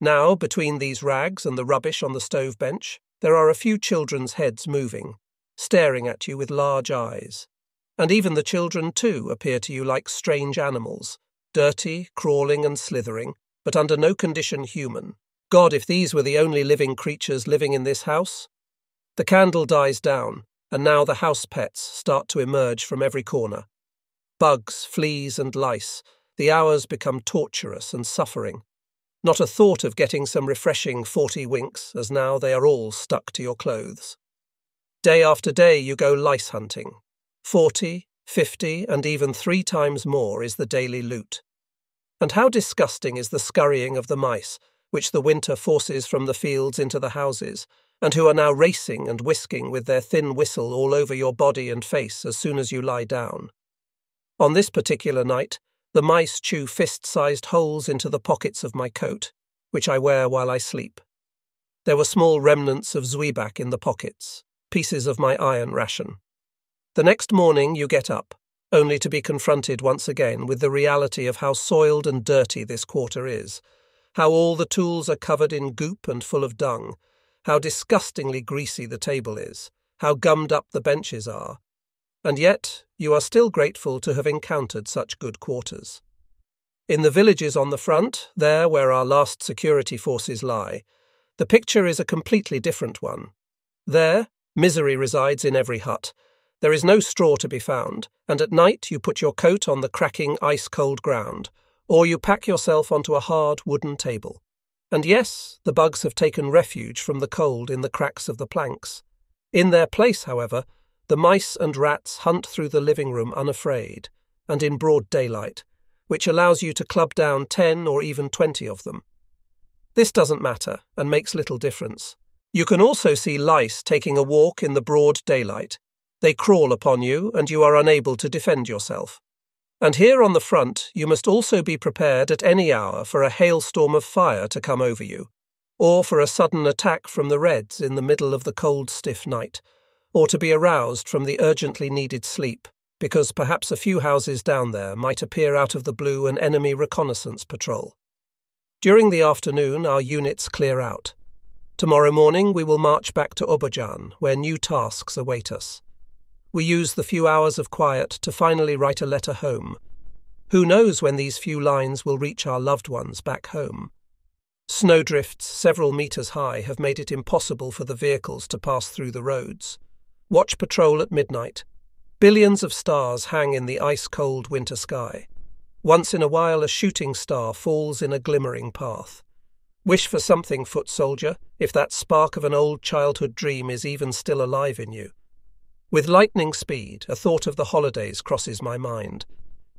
Now, between these rags and the rubbish on the stove bench, there are a few children's heads moving, staring at you with large eyes. And even the children, too, appear to you like strange animals, dirty, crawling, and slithering, but under no condition human. God, if these were the only living creatures living in this house! The candle dies down, and now the house pets start to emerge from every corner. Bugs, fleas, and lice, the hours become torturous and suffering. Not a thought of getting some refreshing forty winks, as now they are all stuck to your clothes. Day after day you go lice hunting. Forty, fifty, and even three times more is the daily loot. And how disgusting is the scurrying of the mice, which the winter forces from the fields into the houses, and who are now racing and whisking with their thin whistle all over your body and face as soon as you lie down. On this particular night, the mice chew fist sized holes into the pockets of my coat, which I wear while I sleep. There were small remnants of zwieback in the pockets, pieces of my iron ration. The next morning you get up, only to be confronted once again with the reality of how soiled and dirty this quarter is, how all the tools are covered in goop and full of dung, how disgustingly greasy the table is, how gummed up the benches are. And yet you are still grateful to have encountered such good quarters. In the villages on the front, there where our last security forces lie, the picture is a completely different one. There, misery resides in every hut. There is no straw to be found, and at night you put your coat on the cracking ice cold ground, or you pack yourself onto a hard wooden table. And yes, the bugs have taken refuge from the cold in the cracks of the planks. In their place, however, the mice and rats hunt through the living room unafraid, and in broad daylight, which allows you to club down ten or even twenty of them. This doesn't matter and makes little difference. You can also see lice taking a walk in the broad daylight. They crawl upon you, and you are unable to defend yourself. And here on the front, you must also be prepared at any hour for a hailstorm of fire to come over you, or for a sudden attack from the Reds in the middle of the cold, stiff night, or to be aroused from the urgently needed sleep, because perhaps a few houses down there might appear out of the blue an enemy reconnaissance patrol. During the afternoon, our units clear out. Tomorrow morning, we will march back to Obojan, where new tasks await us. We use the few hours of quiet to finally write a letter home. Who knows when these few lines will reach our loved ones back home? Snowdrifts several metres high have made it impossible for the vehicles to pass through the roads. Watch patrol at midnight. Billions of stars hang in the ice cold winter sky. Once in a while, a shooting star falls in a glimmering path. Wish for something, foot soldier, if that spark of an old childhood dream is even still alive in you. With lightning speed, a thought of the holidays crosses my mind.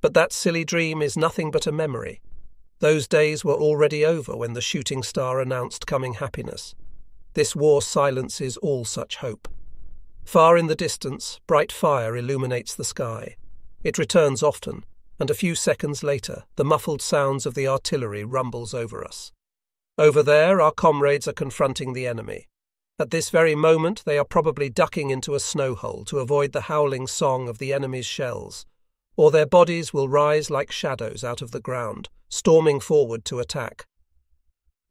But that silly dream is nothing but a memory. Those days were already over when the shooting star announced coming happiness. This war silences all such hope. Far in the distance, bright fire illuminates the sky. It returns often, and a few seconds later, the muffled sounds of the artillery rumbles over us. Over there, our comrades are confronting the enemy. At this very moment, they are probably ducking into a snow hole to avoid the howling song of the enemy's shells, or their bodies will rise like shadows out of the ground, storming forward to attack.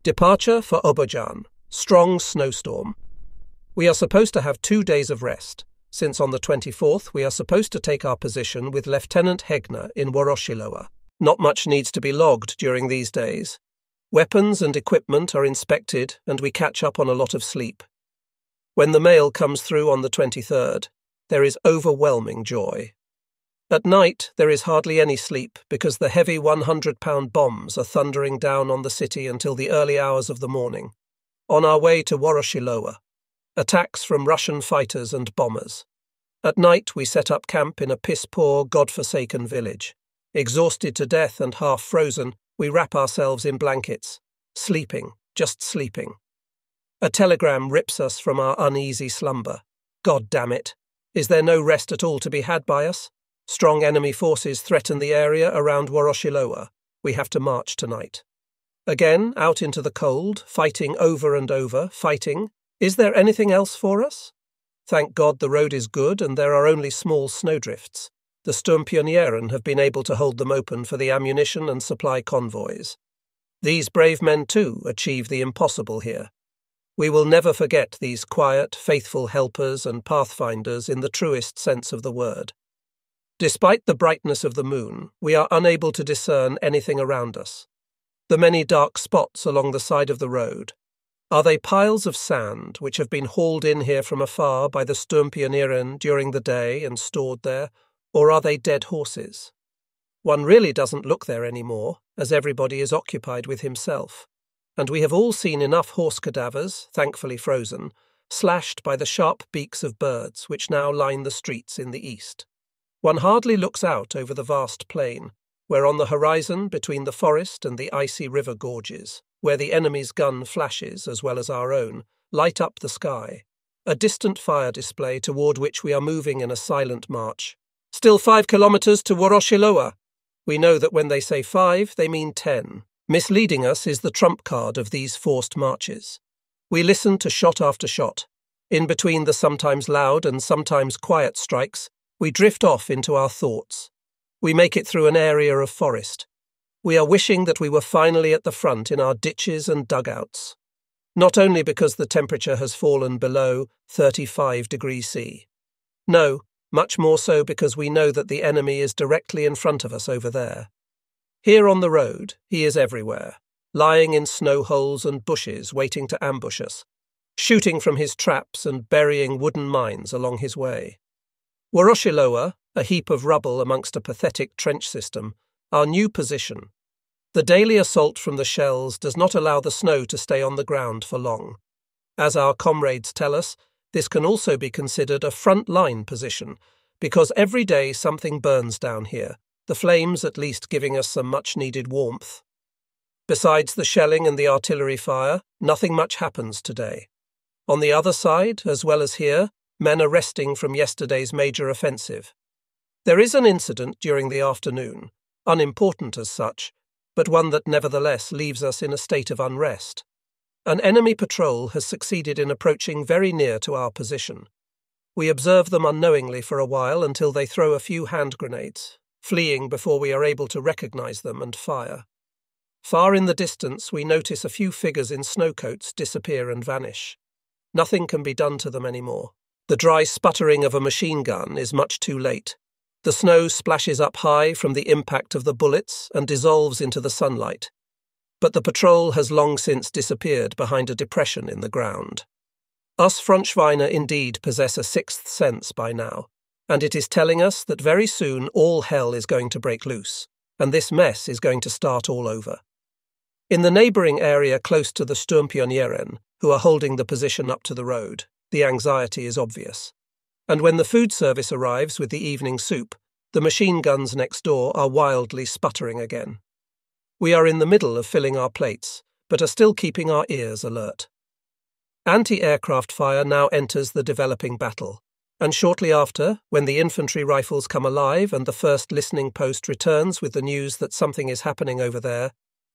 Departure for Obojan. Strong snowstorm. We are supposed to have two days of rest, since on the 24th we are supposed to take our position with Lieutenant Hegner in Woroshilowa. Not much needs to be logged during these days. Weapons and equipment are inspected, and we catch up on a lot of sleep. When the mail comes through on the 23rd, there is overwhelming joy. At night, there is hardly any sleep because the heavy 100 pound bombs are thundering down on the city until the early hours of the morning. On our way to Woroshilowa, attacks from Russian fighters and bombers. At night, we set up camp in a piss poor, God forsaken village. Exhausted to death and half frozen, we wrap ourselves in blankets, sleeping, just sleeping. A telegram rips us from our uneasy slumber. God damn it. Is there no rest at all to be had by us? Strong enemy forces threaten the area around Woroshilowa. We have to march tonight. Again, out into the cold, fighting over and over, fighting. Is there anything else for us? Thank God the road is good and there are only small snowdrifts. The Sturmpioneren have been able to hold them open for the ammunition and supply convoys. These brave men, too, achieve the impossible here. We will never forget these quiet, faithful helpers and pathfinders in the truest sense of the word. Despite the brightness of the moon, we are unable to discern anything around us. The many dark spots along the side of the road, are they piles of sand which have been hauled in here from afar by the Sturmpioneren during the day and stored there, or are they dead horses? One really doesn't look there any more, as everybody is occupied with himself, and we have all seen enough horse cadavers, thankfully frozen, slashed by the sharp beaks of birds which now line the streets in the east. One hardly looks out over the vast plain, where on the horizon, between the forest and the icy river gorges, where the enemy's gun flashes as well as our own, light up the sky, a distant fire display toward which we are moving in a silent march. Still five kilometres to Woroshilowa. We know that when they say five, they mean ten. Misleading us is the trump card of these forced marches. We listen to shot after shot. In between the sometimes loud and sometimes quiet strikes, we drift off into our thoughts. We make it through an area of forest. We are wishing that we were finally at the front in our ditches and dugouts. Not only because the temperature has fallen below 35 degrees C. No, much more so because we know that the enemy is directly in front of us over there. Here on the road, he is everywhere, lying in snow holes and bushes waiting to ambush us, shooting from his traps and burying wooden mines along his way. Woroshilowa, a heap of rubble amongst a pathetic trench system, our new position. The daily assault from the shells does not allow the snow to stay on the ground for long. As our comrades tell us, this can also be considered a front line position, because every day something burns down here, the flames at least giving us some much needed warmth. Besides the shelling and the artillery fire, nothing much happens today. On the other side, as well as here, men are resting from yesterday's major offensive. There is an incident during the afternoon, unimportant as such, but one that nevertheless leaves us in a state of unrest. An enemy patrol has succeeded in approaching very near to our position. We observe them unknowingly for a while until they throw a few hand grenades, fleeing before we are able to recognize them and fire. Far in the distance, we notice a few figures in snowcoats disappear and vanish. Nothing can be done to them anymore. The dry sputtering of a machine gun is much too late. The snow splashes up high from the impact of the bullets and dissolves into the sunlight. But the patrol has long since disappeared behind a depression in the ground. Us Frontschweiner indeed possess a sixth sense by now, and it is telling us that very soon all hell is going to break loose, and this mess is going to start all over. In the neighbouring area close to the Sturmpioneren, who are holding the position up to the road, the anxiety is obvious. And when the food service arrives with the evening soup, the machine guns next door are wildly sputtering again. We are in the middle of filling our plates, but are still keeping our ears alert. Anti aircraft fire now enters the developing battle, and shortly after, when the infantry rifles come alive and the first listening post returns with the news that something is happening over there,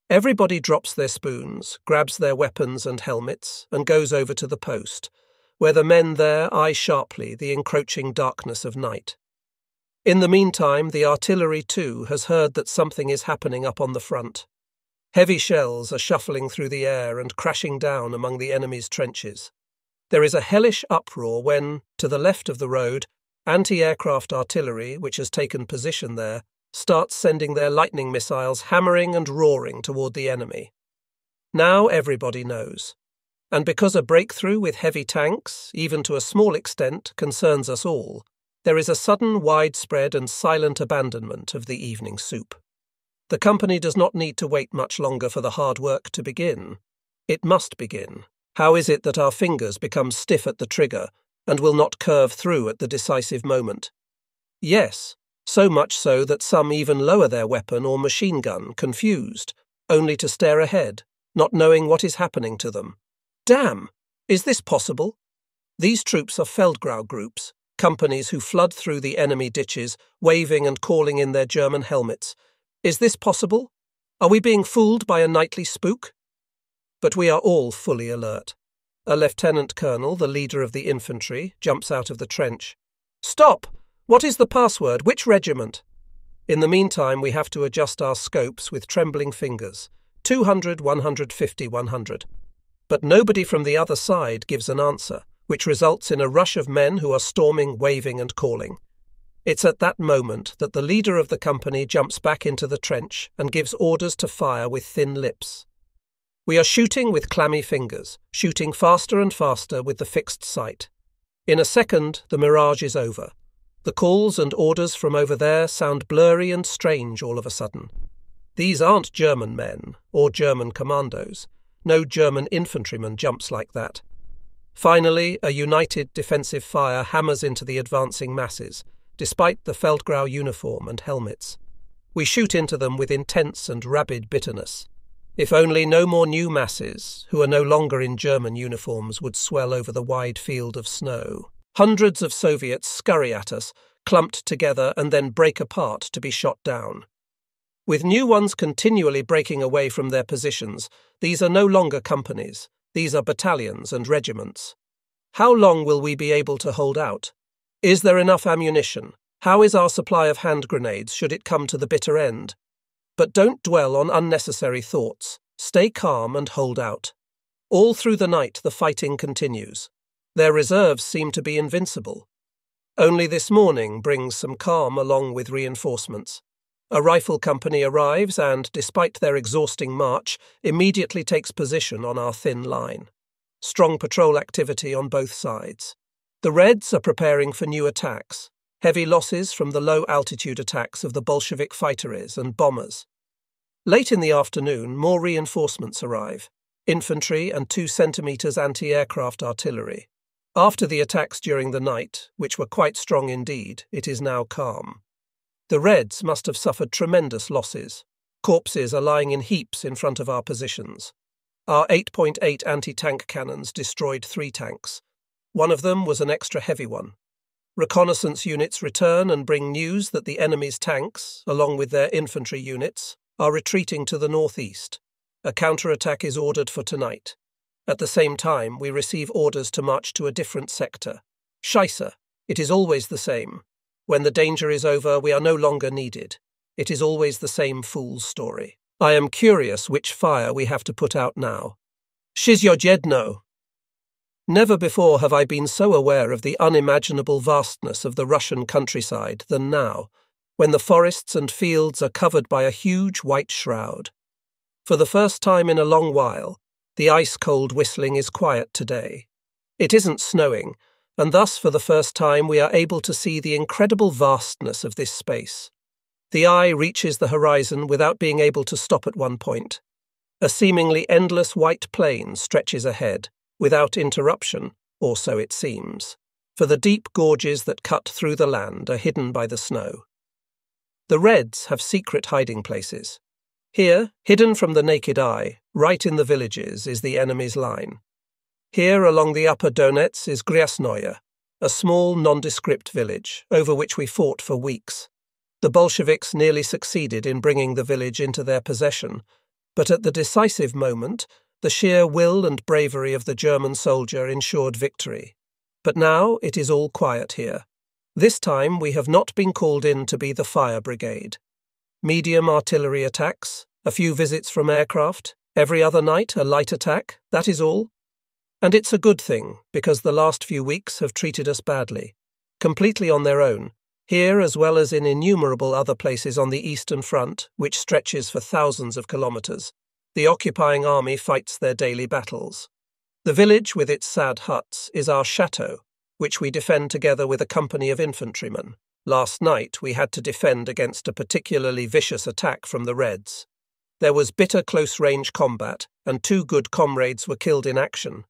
everybody drops their spoons, grabs their weapons and helmets, and goes over to the post where the men there eye sharply the encroaching darkness of night. In the meantime, the artillery too has heard that something is happening up on the front. Heavy shells are shuffling through the air and crashing down among the enemy's trenches. There is a hellish uproar when, to the left of the road, anti aircraft artillery, which has taken position there, starts sending their lightning missiles hammering and roaring toward the enemy. Now everybody knows. And because a breakthrough with heavy tanks, even to a small extent, concerns us all, there is a sudden, widespread, and silent abandonment of the evening soup. The company does not need to wait much longer for the hard work to begin. It must begin. How is it that our fingers become stiff at the trigger and will not curve through at the decisive moment? Yes, so much so that some even lower their weapon or machine gun, confused, only to stare ahead, not knowing what is happening to them. Damn! Is this possible? These troops are Feldgrau groups, companies who flood through the enemy ditches, waving and calling in their German helmets. Is this possible? Are we being fooled by a nightly spook? But we are all fully alert. A lieutenant colonel, the leader of the infantry, jumps out of the trench. Stop! What is the password? Which regiment? In the meantime, we have to adjust our scopes with trembling fingers 200, 150, 100. But nobody from the other side gives an answer, which results in a rush of men who are storming, waving, and calling. It's at that moment that the leader of the company jumps back into the trench and gives orders to fire with thin lips. We are shooting with clammy fingers, shooting faster and faster with the fixed sight. In a second, the mirage is over. The calls and orders from over there sound blurry and strange all of a sudden. These aren't German men or German commandos. No German infantryman jumps like that. Finally, a united defensive fire hammers into the advancing masses, despite the Feldgrau uniform and helmets. We shoot into them with intense and rabid bitterness. If only no more new masses, who are no longer in German uniforms, would swell over the wide field of snow. Hundreds of Soviets scurry at us, clumped together, and then break apart to be shot down. With new ones continually breaking away from their positions, these are no longer companies, these are battalions and regiments. How long will we be able to hold out? Is there enough ammunition? How is our supply of hand grenades should it come to the bitter end? But don't dwell on unnecessary thoughts. Stay calm and hold out. All through the night the fighting continues. Their reserves seem to be invincible. Only this morning brings some calm along with reinforcements. A rifle company arrives and, despite their exhausting march, immediately takes position on our thin line. Strong patrol activity on both sides. The Reds are preparing for new attacks, heavy losses from the low altitude attacks of the Bolshevik fighteries and bombers. Late in the afternoon, more reinforcements arrive infantry and 2 centimetres anti aircraft artillery. After the attacks during the night, which were quite strong indeed, it is now calm. The Reds must have suffered tremendous losses. Corpses are lying in heaps in front of our positions. Our 8.8 anti tank cannons destroyed three tanks. One of them was an extra heavy one. Reconnaissance units return and bring news that the enemy's tanks, along with their infantry units, are retreating to the northeast. A counterattack is ordered for tonight. At the same time, we receive orders to march to a different sector. Scheisse, it is always the same. When the danger is over, we are no longer needed. It is always the same fool's story. I am curious which fire we have to put out now. Shizyojedno! Never before have I been so aware of the unimaginable vastness of the Russian countryside than now, when the forests and fields are covered by a huge white shroud. For the first time in a long while, the ice cold whistling is quiet today. It isn't snowing, and thus for the first time we are able to see the incredible vastness of this space. The eye reaches the horizon without being able to stop at one point. A seemingly endless white plain stretches ahead, without interruption, or so it seems, for the deep gorges that cut through the land are hidden by the snow. The Reds have secret hiding places. Here, hidden from the naked eye, right in the villages, is the enemy's line. Here along the upper Donets is Griasnoye, a small nondescript village over which we fought for weeks. The Bolsheviks nearly succeeded in bringing the village into their possession, but at the decisive moment, the sheer will and bravery of the German soldier ensured victory. But now it is all quiet here. This time we have not been called in to be the fire brigade. Medium artillery attacks, a few visits from aircraft, every other night a light attack, that is all. And it's a good thing, because the last few weeks have treated us badly. Completely on their own, here as well as in innumerable other places on the Eastern Front, which stretches for thousands of kilometres, the occupying army fights their daily battles. The village with its sad huts is our chateau, which we defend together with a company of infantrymen. Last night we had to defend against a particularly vicious attack from the Reds. There was bitter close range combat, and two good comrades were killed in action.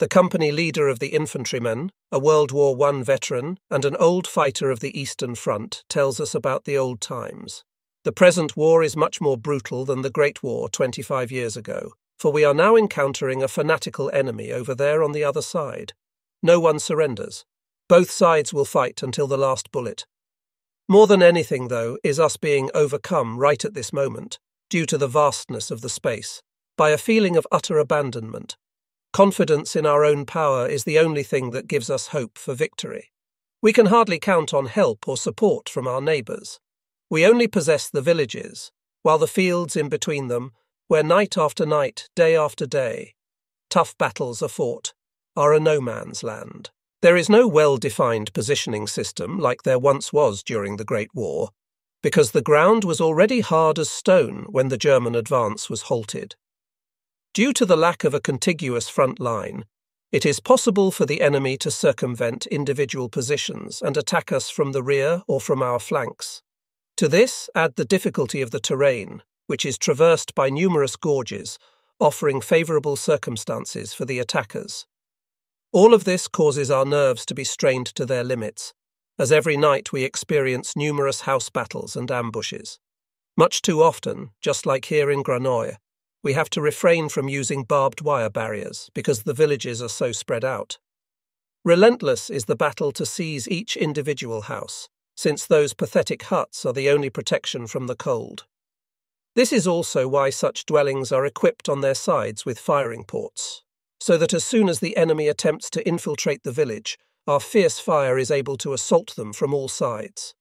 The company leader of the infantrymen, a World War I veteran and an old fighter of the Eastern Front, tells us about the old times. The present war is much more brutal than the Great War 25 years ago, for we are now encountering a fanatical enemy over there on the other side. No one surrenders. Both sides will fight until the last bullet. More than anything, though, is us being overcome right at this moment due to the vastness of the space, by a feeling of utter abandonment. Confidence in our own power is the only thing that gives us hope for victory. We can hardly count on help or support from our neighbours. We only possess the villages, while the fields in between them, where night after night, day after day, tough battles are fought, are a no man's land. There is no well defined positioning system like there once was during the Great War, because the ground was already hard as stone when the German advance was halted. Due to the lack of a contiguous front line, it is possible for the enemy to circumvent individual positions and attack us from the rear or from our flanks. To this, add the difficulty of the terrain, which is traversed by numerous gorges, offering favourable circumstances for the attackers. All of this causes our nerves to be strained to their limits, as every night we experience numerous house battles and ambushes. Much too often, just like here in Granoi, we have to refrain from using barbed wire barriers because the villages are so spread out. Relentless is the battle to seize each individual house, since those pathetic huts are the only protection from the cold. This is also why such dwellings are equipped on their sides with firing ports, so that as soon as the enemy attempts to infiltrate the village, our fierce fire is able to assault them from all sides.